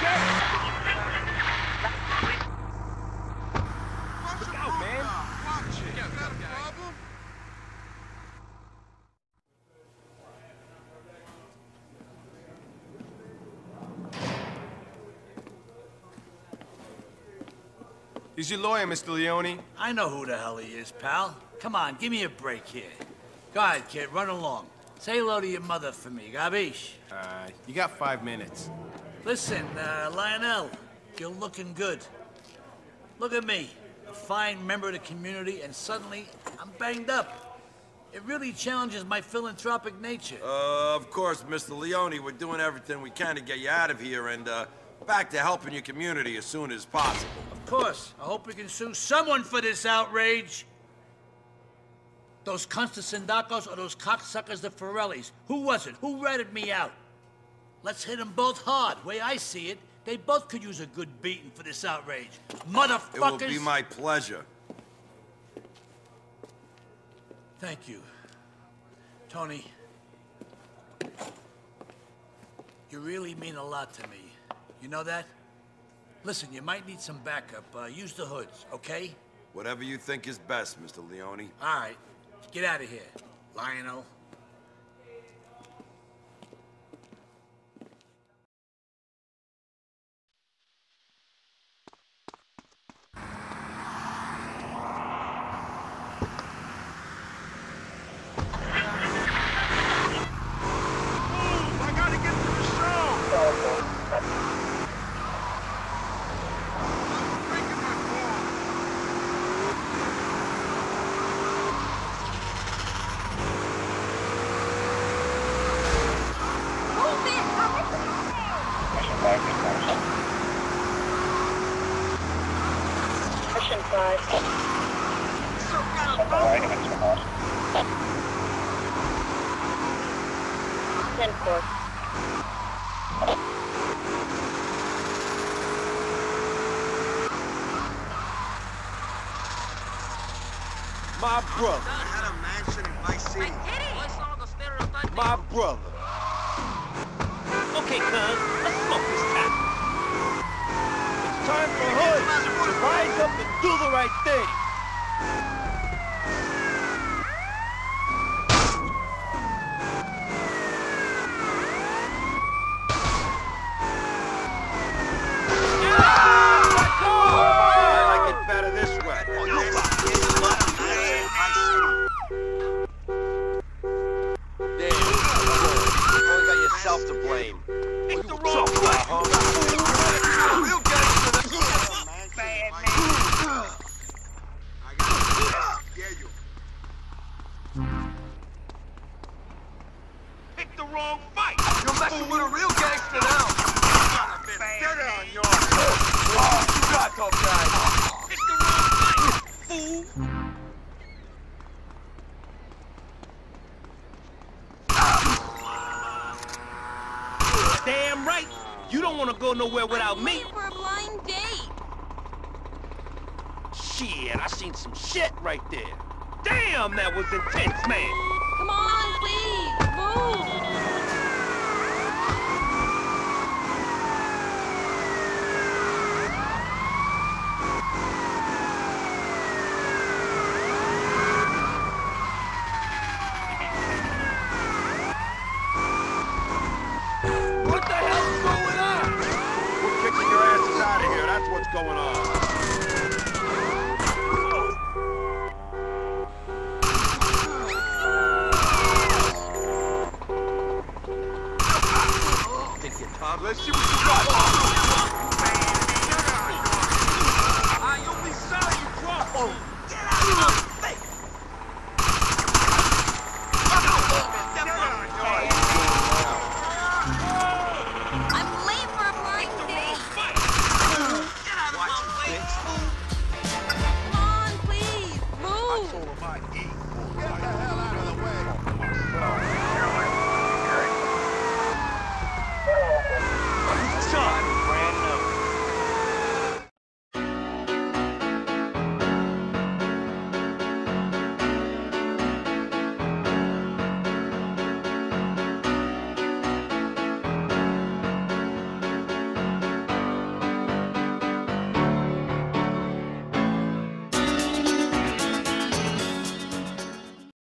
dead, man. He's dead. Look out, man. Watch it. Is that a problem? He's your lawyer, Mr. Leone. I know who the hell he is, pal. Come on, give me a break here. Go ahead, kid, run along. Say hello to your mother for me, gabish? Uh, you got five minutes. Listen, uh, Lionel, you're looking good. Look at me, a fine member of the community, and suddenly I'm banged up. It really challenges my philanthropic nature. Uh, of course, Mr. Leone, we're doing everything we can to get you out of here and, uh, back to helping your community as soon as possible. Of course, I hope we can sue someone for this outrage. Those Constantindacos or those cocksuckers, the Forellis? Who was it? Who ratted me out? Let's hit them both hard. Way I see it, they both could use a good beating for this outrage. Motherfuckers! It will be my pleasure. Thank you. Toni. You really mean a lot to me. You know that? Listen, you might need some backup. Uh, use the hoods, okay? Whatever you think is best, Mr. Leone. All right. Get out of here, Lionel. Move! I gotta get to the show! I'm breaking my phone. Move it! Mission 5. Some kind of phone. 10 4. My brother. I had a mansion in Vice City. My brother. Okay, cuz, let's smoke this time. It's time for hoods to rise up and do the right thing. I like it better this way. Damn right. You don't want to go nowhere without me. For a blind date. Shit, I seen some shit right there. Damn, that was intense, man. Come on, please, move. What the hell's going on? We're kicking your asses out of here. That's what's going on. Let's see what you got.